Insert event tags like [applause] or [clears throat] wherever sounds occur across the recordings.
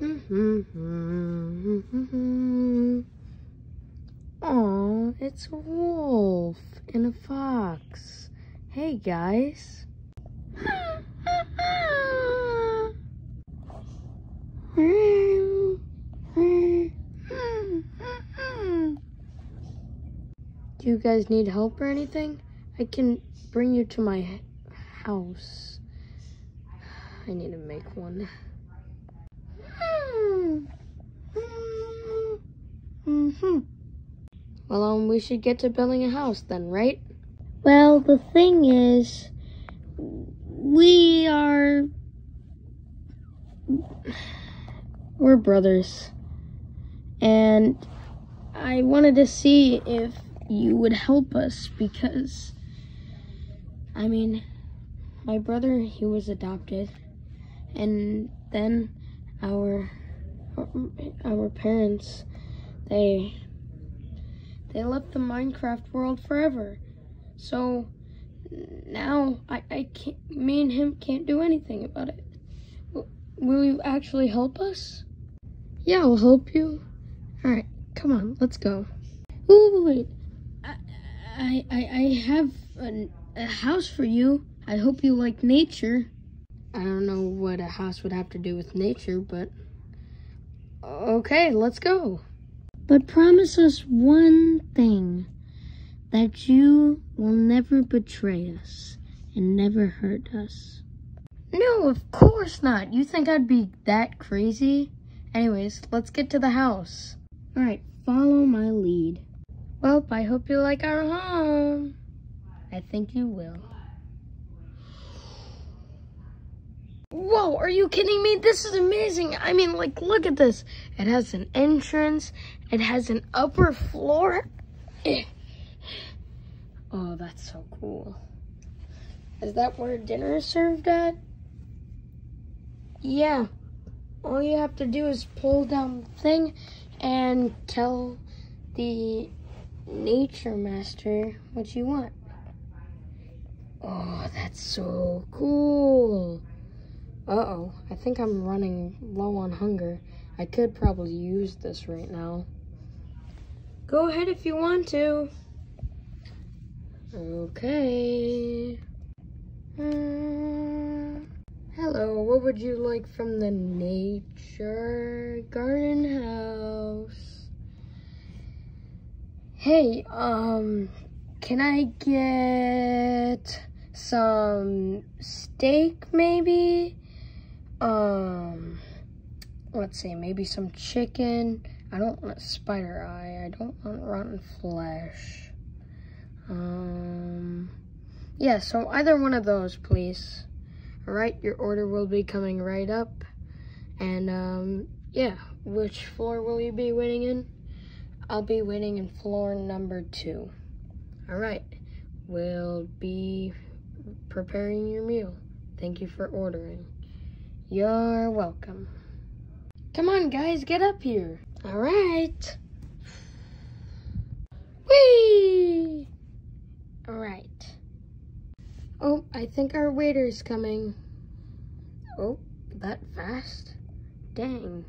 Mm-hmm. Aw, it's a wolf and a fox. Hey guys. Do you guys need help or anything? I can bring you to my house. I need to make one. Mm-hmm. Well, um, we should get to building a house then, right? Well, the thing is, we are. We're brothers. And I wanted to see if you would help us because, I mean, my brother, he was adopted. And then our our parents they they left the Minecraft world forever. So now I, I can't me and him can't do anything about it. Will you actually help us? Yeah, I'll help you. Alright, come on, let's go. Ooh, wait. I I I have a, a house for you. I hope you like nature. I don't know what a house would have to do with nature, but okay, let's go. But promise us one thing that you will never betray us and never hurt us. No, of course not. You think I'd be that crazy? Anyways, let's get to the house. Alright, follow my lead. Well, I hope you like our home. I think you will. Whoa, are you kidding me? This is amazing. I mean, like, look at this. It has an entrance. It has an upper floor. Eh. Oh, that's so cool. Is that where dinner is served at? Yeah. All you have to do is pull down the thing and tell the nature master what you want. Oh, that's so cool. Uh-oh, I think I'm running low on hunger. I could probably use this right now. Go ahead if you want to. Okay. Uh, hello, what would you like from the nature garden house? Hey, um, can I get some steak maybe? Um, let's see, maybe some chicken. I don't want spider eye. I don't want rotten flesh. Um, yeah, so either one of those, please. All right, your order will be coming right up. And, um, yeah, which floor will you be waiting in? I'll be waiting in floor number two. All right, we'll be preparing your meal. Thank you for ordering. You're welcome. Come on, guys, get up here. All right. Whee! All right. Oh, I think our waiter's coming. Oh, that fast? Dang.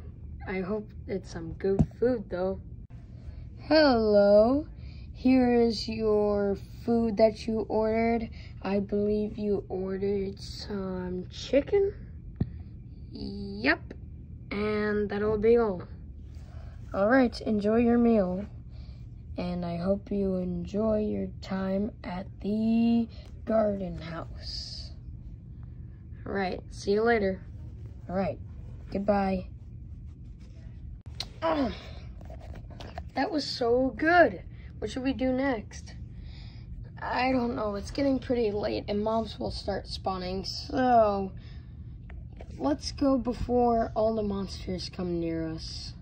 I hope it's some good food, though. Hello. Here is your food that you ordered. I believe you ordered some chicken. Yep. And that'll be all. All right, enjoy your meal. And I hope you enjoy your time at the garden house. All right, see you later. All right, goodbye. Oh, that was so good. What should we do next? I don't know. It's getting pretty late and mobs will start spawning. So let's go before all the monsters come near us.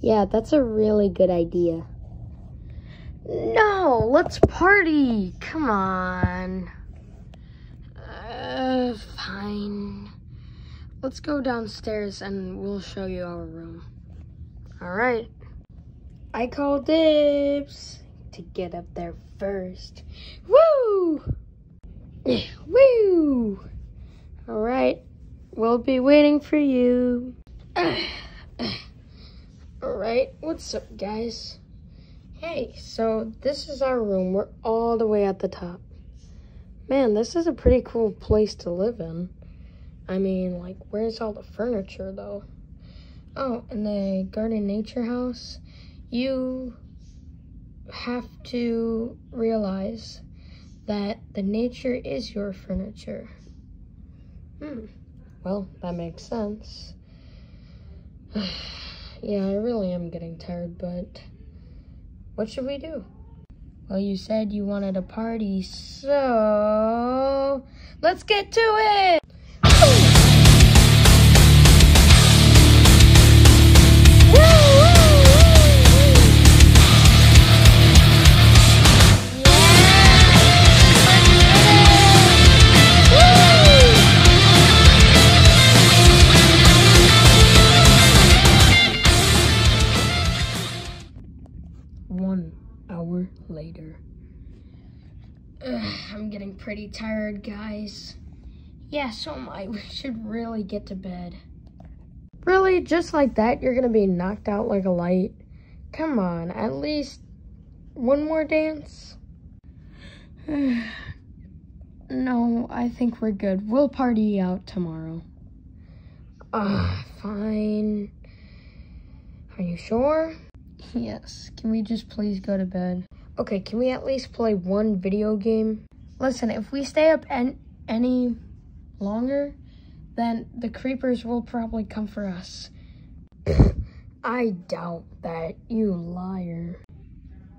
Yeah, that's a really good idea. No, let's party. Come on. Uh, fine. Let's go downstairs and we'll show you our room. All right. I call dibs to get up there first. Woo! [clears throat] Woo! All right. We'll be waiting for you. [clears throat] Alright, what's up, guys? Hey, so this is our room. We're all the way at the top. Man, this is a pretty cool place to live in. I mean, like, where's all the furniture, though? Oh, in the Garden Nature House, you have to realize that the nature is your furniture. Hmm. Well, that makes sense. [sighs] yeah, I really am getting tired, but what should we do? Well, you said you wanted a party, so let's get to it! Getting pretty tired, guys. Yeah, so am I. [laughs] We should really get to bed. Really? Just like that, you're gonna be knocked out like a light? Come on, at least one more dance? [sighs] no, I think we're good. We'll party out tomorrow. Ah, fine. Are you sure? Yes. Can we just please go to bed? Okay, can we at least play one video game? Listen, if we stay up an any longer, then the creepers will probably come for us. [coughs] I doubt that, you liar.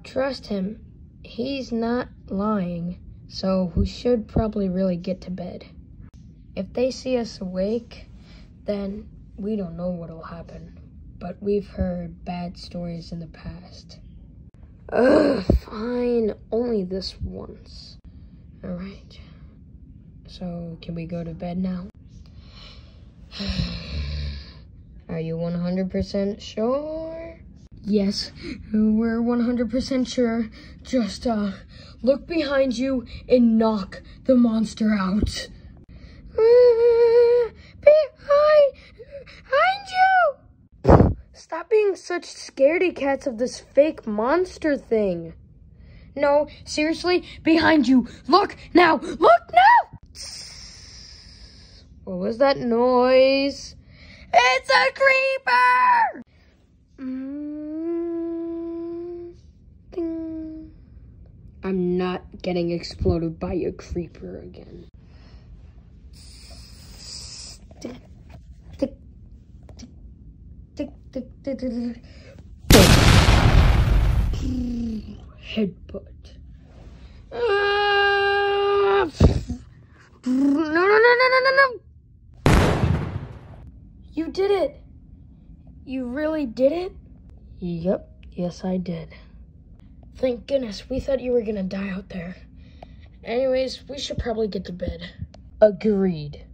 Trust him. He's not lying, so we should probably really get to bed. If they see us awake, then we don't know what'll happen but we've heard bad stories in the past. Ugh, fine. Only this once. Alright. So, can we go to bed now? [sighs] Are you 100% sure? Yes, we're 100% sure. Just, uh, look behind you and knock the monster out. [sighs] Behind, behind you! [sighs] Stop being such scaredy cats of this fake monster thing. No, seriously, behind you. Look now, look now! What was that noise? It's a creeper! Mm, I'm not getting exploded by a creeper again. tick, tick, tick, tick. Headbutt. Uh, no, no, no, no, no, no, no. You did it. You really did it? Yep, yes I did. Thank goodness, we thought you were gonna die out there. Anyways, we should probably get to bed. Agreed.